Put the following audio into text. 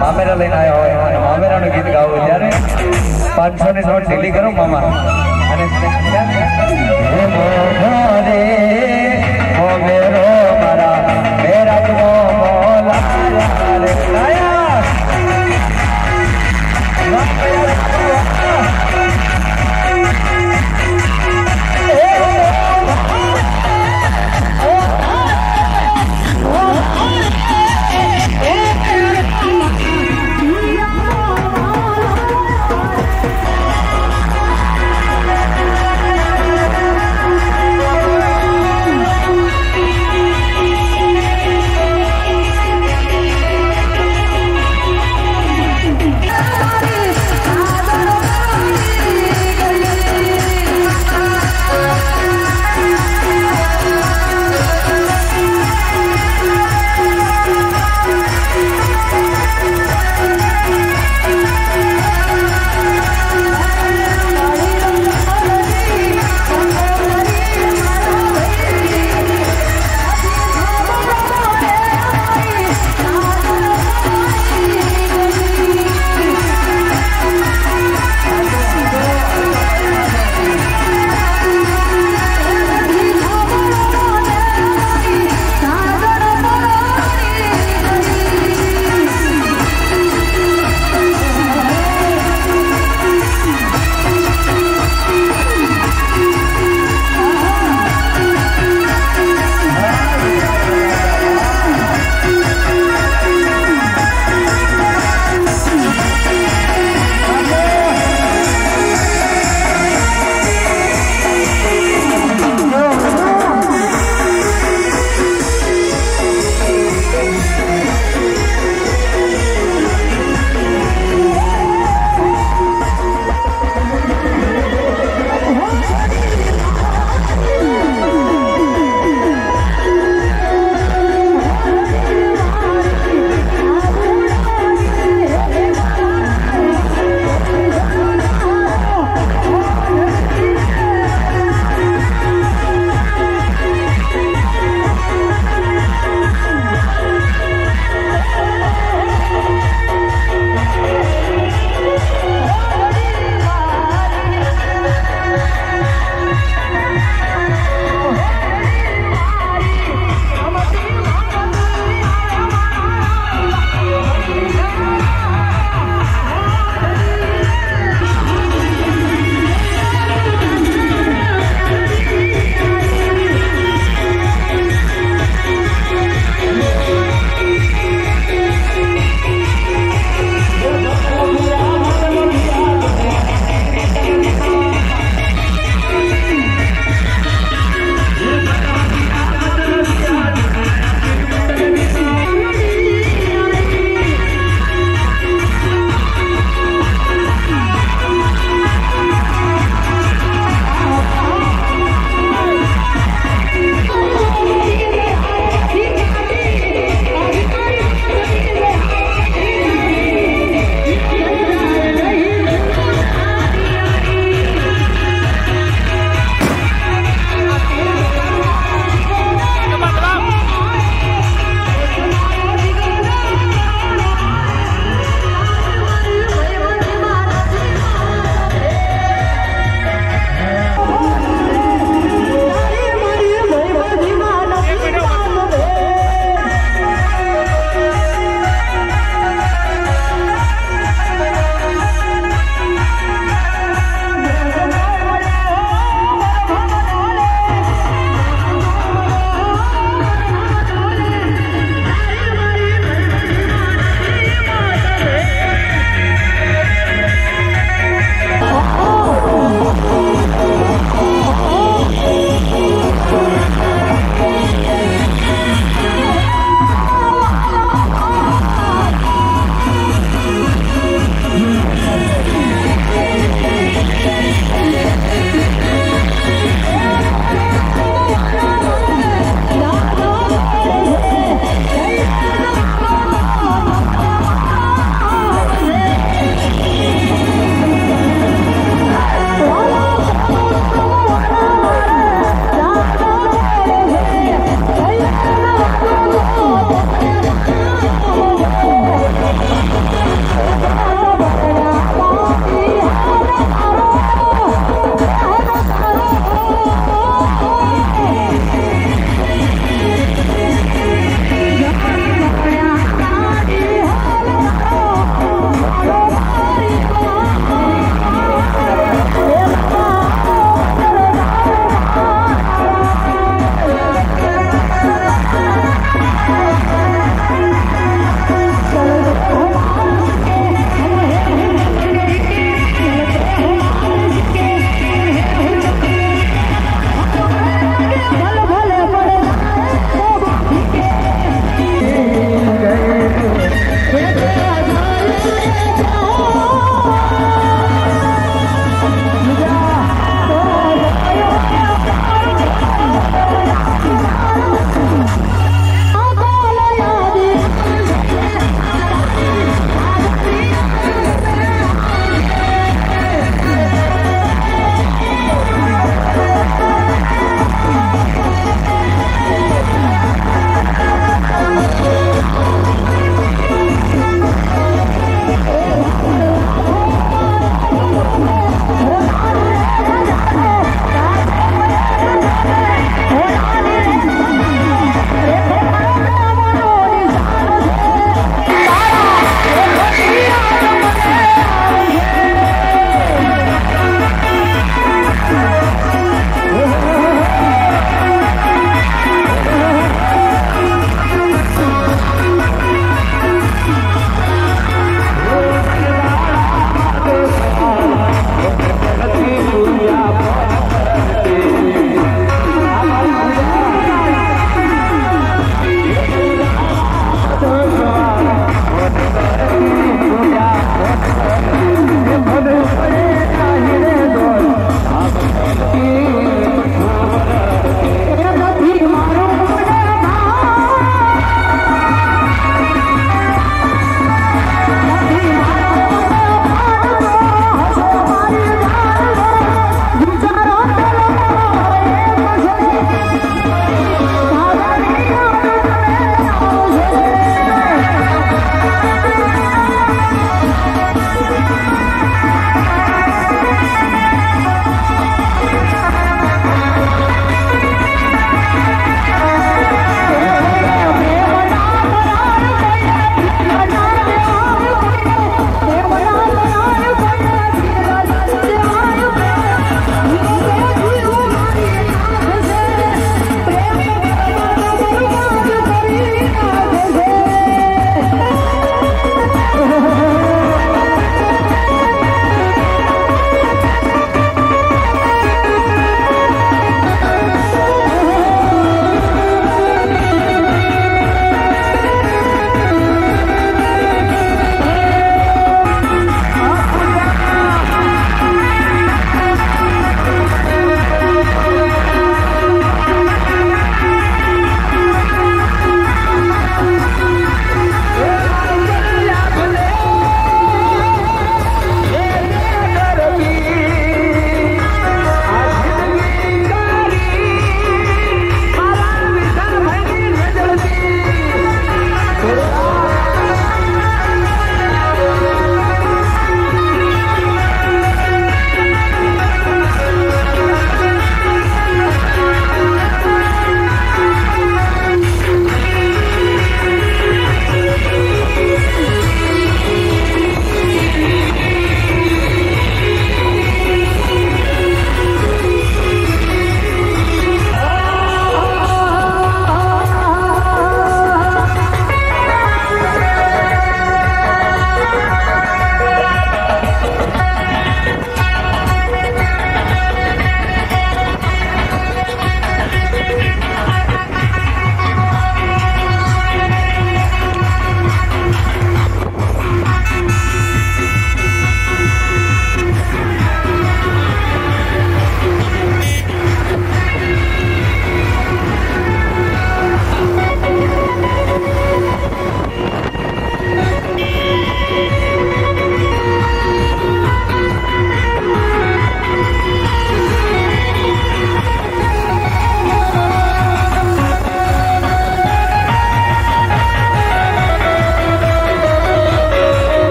મામેરા લઈને આવ્યા હોય. અને મામેરાનું ગીત ગાવું ત્યારે પાંચસો ને નોટ ઢીલી કરો મામા. અને મારા મેરા